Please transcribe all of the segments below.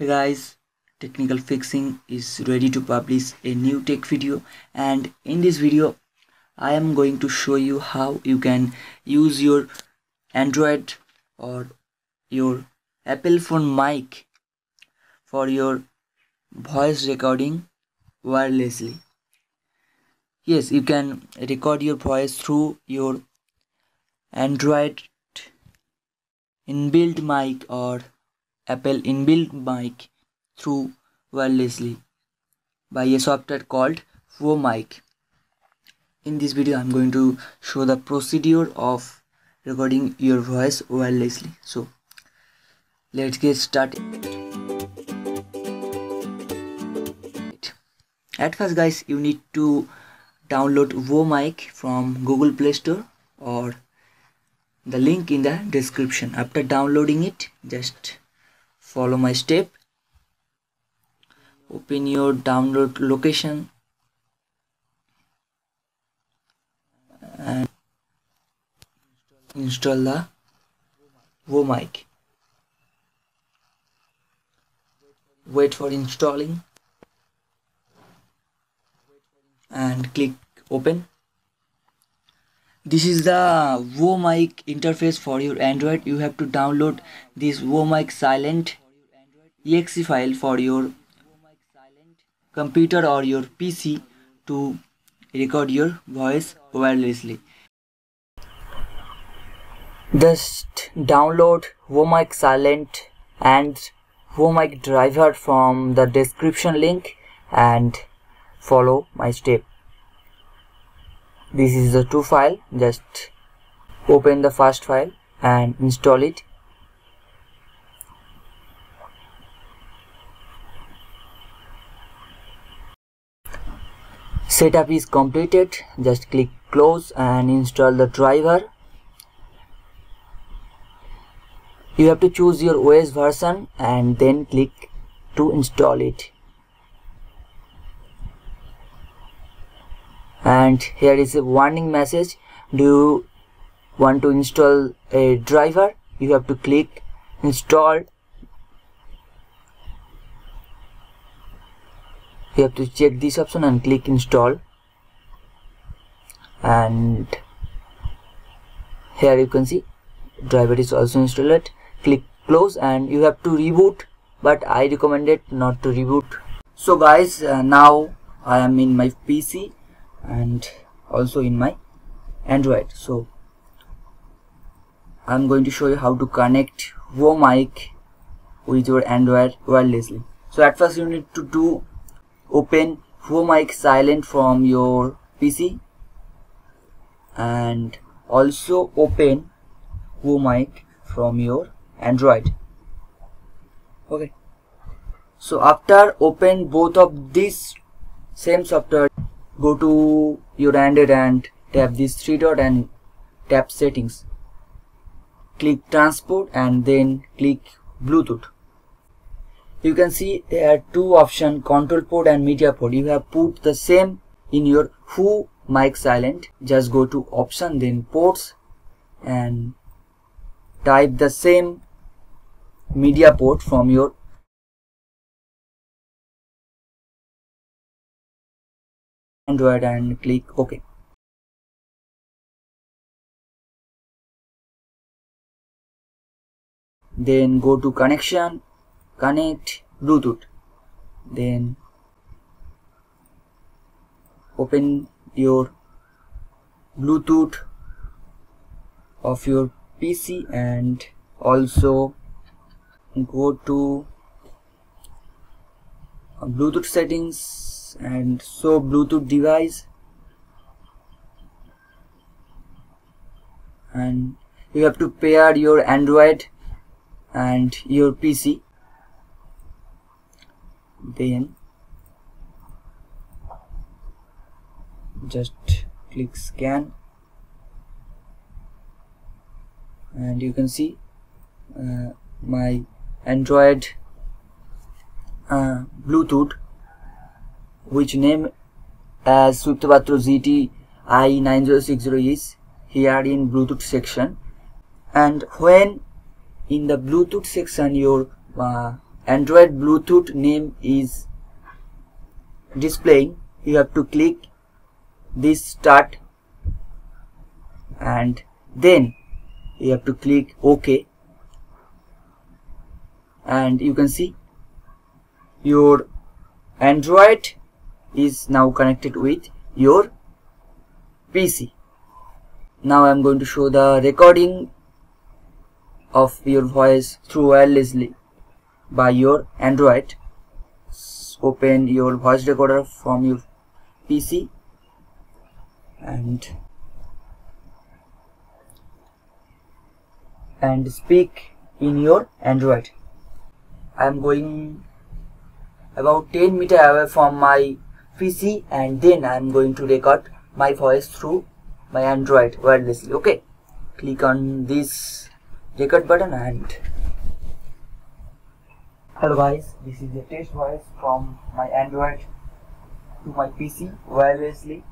Hey guys, Technical Fixing is ready to publish a new tech video and in this video I am going to show you how you can use your Android or your Apple phone mic for your voice recording wirelessly. Yes, you can record your voice through your Android inbuilt mic or Apple inbuilt mic through wirelessly by a software called Wo-Mic. In this video I'm going to show the procedure of recording your voice wirelessly. So let's get started. At first guys you need to download Wo-Mic from Google Play Store or the link in the description. After downloading it just follow my step. Open your download location. And install the Wo-Mic wait for installing. And click open this is the Wo-Mic interface for your Android. You have to download this Wo-Mic client exe file for your computer or your PC to record your voice wirelessly. Just download Wo-Mic client and Wo-Mic driver from the description link and follow my step this is the two file. Just open the first file and install it. Setup is completed. Just click close and install the driver. You have to choose your OS version and then click to install it and here is a warning message. Do you want to install a driver? You have to click install. You have to check this option and click install. And here you can see driver is also installed. Click close and you have to reboot but I recommend it not to reboot. So guys uh, now I am in my PC and also in my Android. So I'm going to show you how to connect Wo-Mic with your Android wirelessly. So at first you need to do open Wo-Mic client from your PC and also open Wo-Mic from your Android. Okay. So after open both of these same software go to your android and tap this three dot and tap settings. Click transport and then click bluetooth. You can see there are two options control port and media port. You have put the same in your who mic silent. Just go to option then ports and type the same media port from your Android and click OK. Then go to connection, connect Bluetooth. Then open your Bluetooth of your PC and also go to Bluetooth settings and so Bluetooth device. And you have to pair your Android and your PC then just click scan. And you can see uh, my Android uh, Bluetooth which name as Suiptapatro GT i9060 is here in Bluetooth section. And when in the Bluetooth section your uh, android bluetooth name is displaying you have to click this start and then you have to click ok. And you can see your android is now connected with your pc now i'm going to show the recording of your voice through wirelessly by your android. Open your voice recorder from your pc and and speak in your android. I am going about 10 meter away from my pc and then i am going to record my voice through my android wirelessly okay? Click on this record button and hello guys this is a test voice from my android to my pc wirelessly.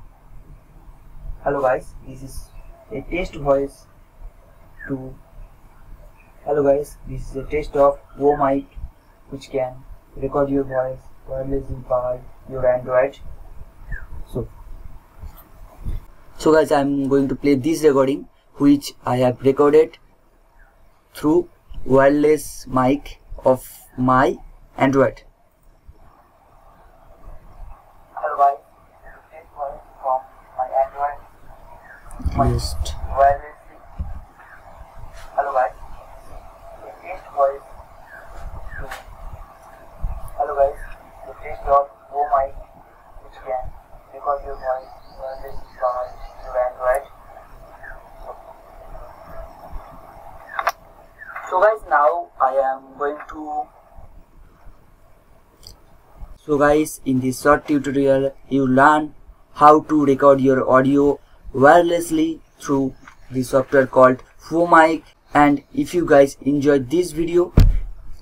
Hello guys this is a test voice to hello guys this is a test of Wo-Mic which can record your voice wirelessly by your android so so guys i'm going to play this recording which i have recorded through wireless mic of my Android. Hello guys, this is voice from my Android. Just wirelessly. Hello guys, your Android. so guys now I am going to so guys in this short tutorial you learn how to record your audio wirelessly through the software called Wo-Mic and if you guys enjoyed this video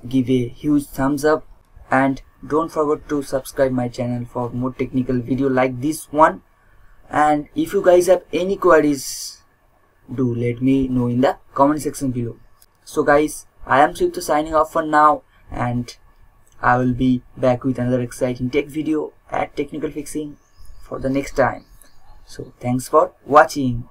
give a huge thumbs up and don't forget to subscribe my channel for more technical video like this one and if you guys have any queries do let me know in the comment section below so guys, I am Sudipta signing off for now and I will be back with another exciting tech video at Technical Fixing for the next time. So thanks for watching.